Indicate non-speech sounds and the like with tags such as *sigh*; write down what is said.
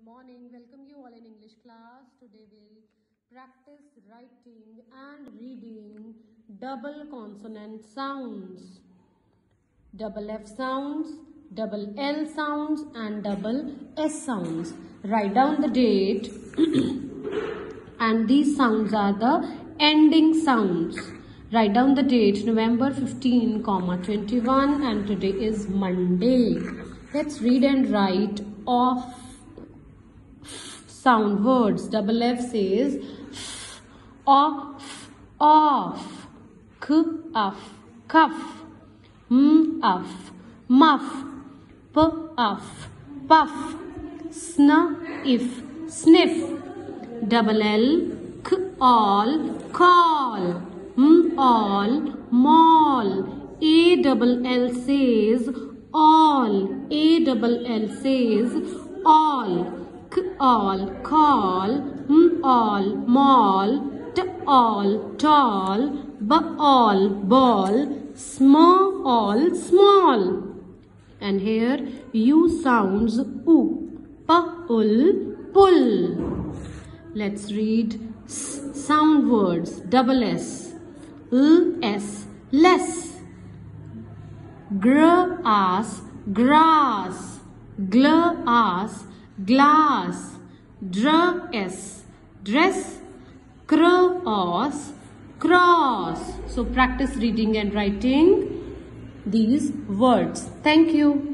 Good morning. Welcome you all in English class. Today we'll practice writing and reading double consonant sounds. Double F sounds, double L sounds and double S sounds. Write down the date *clears throat* and these sounds are the ending sounds. Write down the date November 15, comma 21 and today is Monday. Let's read and write off sound words. Double F says off, off, k, uff, cuff, m, uff, muff, p, uff, puff, sn, if, sniff. Double L, k, all, call, m, all, mall. A double L says all. A double L says all. K all call. M all mall. T all tall. B all ball. Sm all small. And here U sounds oo. P ul pull. Let's read s sound words. Double S. L S less grass, grass, glass, glass, dress, dress, cross, cross. So practice reading and writing these words. Thank you.